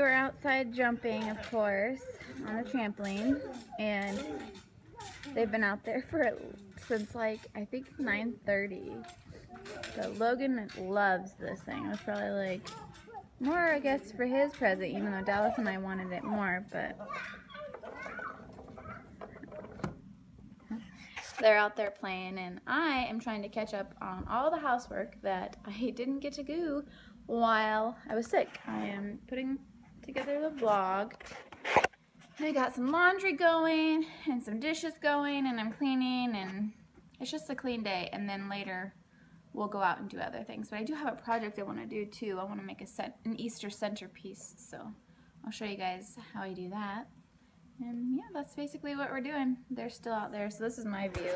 were outside jumping, of course, on a trampoline, and they've been out there for since like I think 9:30. So Logan loves this thing. It was probably like more, I guess, for his present, even though Dallas and I wanted it more, but they're out there playing, and I am trying to catch up on all the housework that I didn't get to do while I was sick. I am putting together the vlog. I got some laundry going and some dishes going, and I'm cleaning, and it's just a clean day. And then later, we'll go out and do other things. But I do have a project I want to do too. I want to make a set an Easter centerpiece, so I'll show you guys how I do that. And yeah, that's basically what we're doing. They're still out there, so this is my view.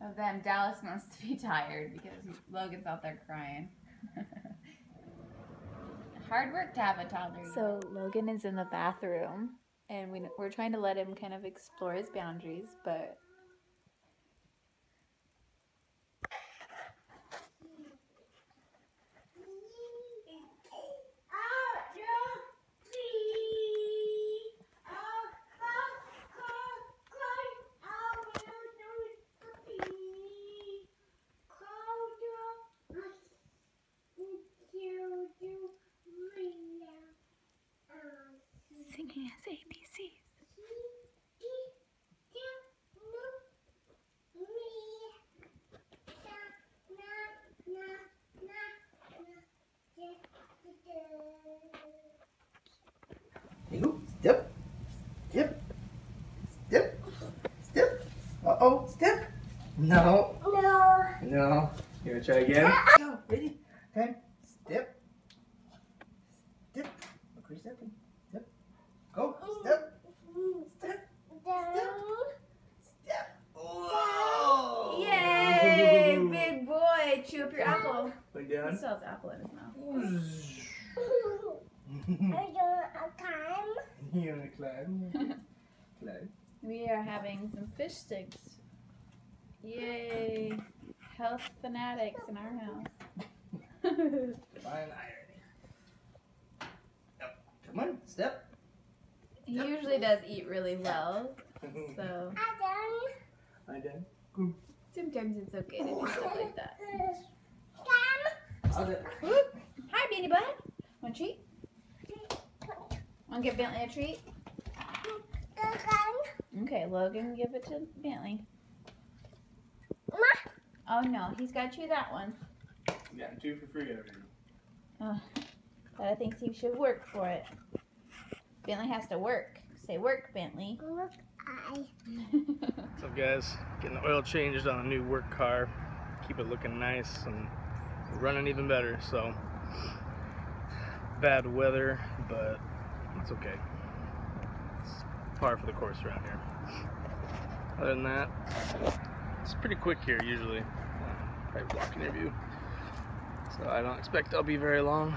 Of them, Dallas must be tired because Logan's out there crying. Hard work to have a toddler. So Logan is in the bathroom, and we, we're trying to let him kind of explore his boundaries, but singing his ABCs. You step, step, step, step. Uh oh, step. No, No. no. You wanna try again? Go, ready? Time. Step, step. Look stepping. Step. Go. Step, step, Down. step. Whoa! Yay! Big boy! Chew up your apple. Way He down. still has apple in his mouth. Are don't have time. you wanna climb? Climb. We are having some fish sticks. Yay! Health fanatics in our house. Fine irony. Yep. Come on, step. He usually does eat really well, so I I done. sometimes it's okay to do stuff like that. done. I'll do it. Whoop. Hi, Beanie Bud. Want a treat? Want to give Bentley a treat? Done. Okay, Logan, give it to Bentley. Oh no, he's got to chew that one. Yeah, two for free over here. Oh, but I think he should work for it. Bentley has to work. Say work, Bentley. Look, I. What's up guys? Getting the oil changed on a new work car. Keep it looking nice and running even better. So bad weather, but it's okay. It's par for the course around here. Other than that, it's pretty quick here usually. Uh, Probably block interview. So I don't expect I'll be very long.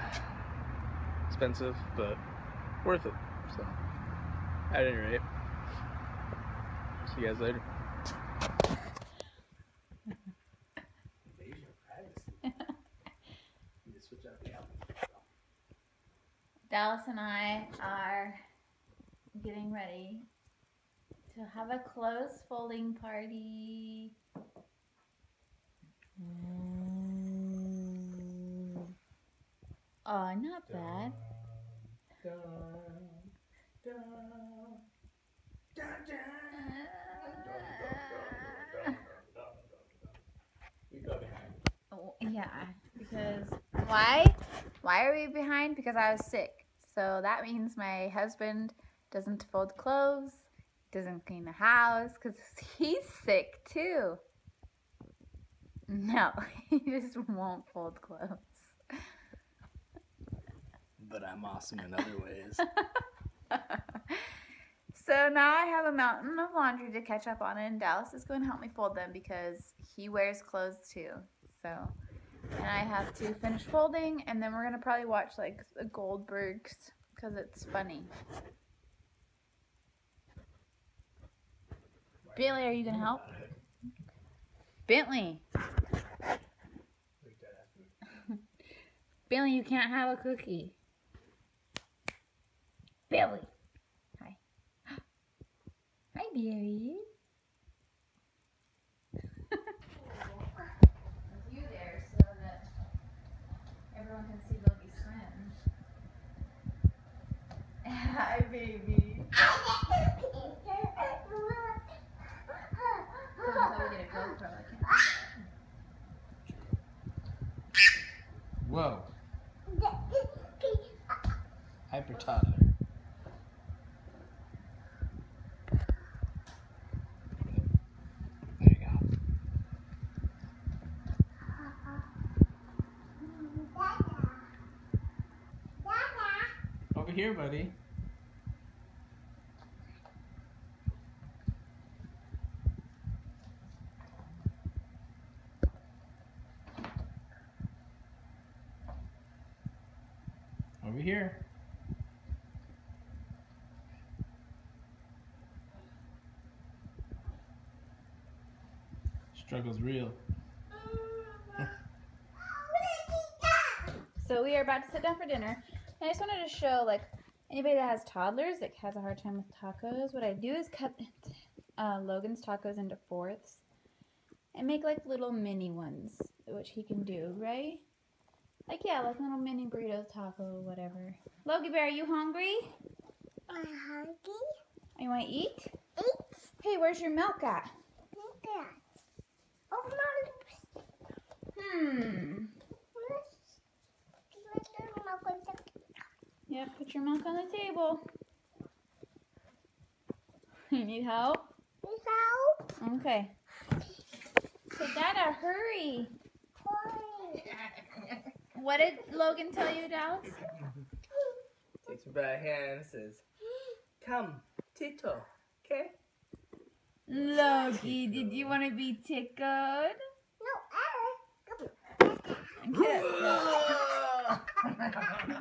Expensive, but worth it. So at any rate. See you guys later. You just switch out the apple. Dallas and I are getting ready to have a clothes folding party. Oh, not bad. Dun, dun, Oh, Yeah, because why? Why are we behind? Because I was sick. So that means my husband doesn't fold clothes, doesn't clean the house, because he's sick too. No, he just won't fold clothes. But I'm awesome in other ways. so now I have a mountain of laundry to catch up on, and Dallas is going to help me fold them because he wears clothes too. So, and I have to finish folding, and then we're gonna probably watch like the Goldbergs because it's funny. Bentley, are you gonna help? Bentley. Billy, you can't have a cookie. Billy. Hi. Hi, Billy. you there so that everyone can see Loki swim. Hi, baby. Whoa. Hyper toddler. There you go. Over here, buddy. Over here. Struggle's real. So we are about to sit down for dinner. And I just wanted to show like anybody that has toddlers that has a hard time with tacos. What I do is cut uh, Logan's tacos into fourths and make like little mini ones, which he can do, right? Like yeah, like little mini burritos, taco, whatever. Logie Bear, are you hungry? I'm hungry. You want to eat? Eat. Hey, where's your milk at? Look at. Oh, Mom. Hmm. Yep, put your milk on the table. You need help? Need help? Okay. So, Dada, hurry. What did Logan tell you, Dallas? Takes me by the hand and says, Come, Tito. Okay? Logie, did you want to be tickled? Okay. Eh,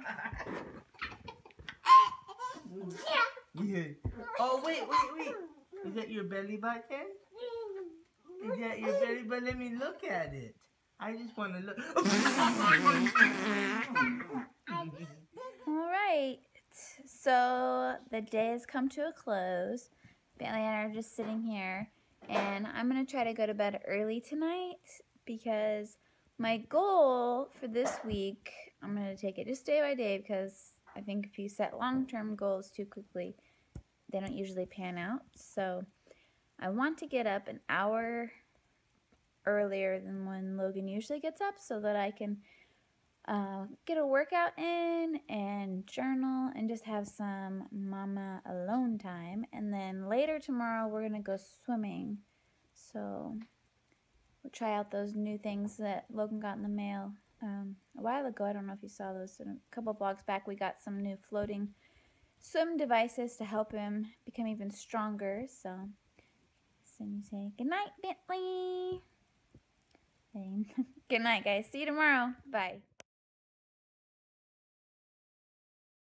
yeah. Oh, wait, wait, wait. Is that your belly button? Is that your belly button? Let me look at it. I just want to look. All right. So the day has come to a close. Bailey and I are just sitting here, and I'm gonna try to go to bed early tonight because my goal for this week, I'm gonna take it just day by day because I think if you set long-term goals too quickly, they don't usually pan out. So I want to get up an hour earlier than when Logan usually gets up so that I can uh, get a workout in and journal and just have some mama alone time. And then later tomorrow, we're going to go swimming. So we'll try out those new things that Logan got in the mail um, a while ago. I don't know if you saw those. A couple vlogs back, we got some new floating swim devices to help him become even stronger. So, so you say good night, Bentley. Good night, guys. See you tomorrow. Bye.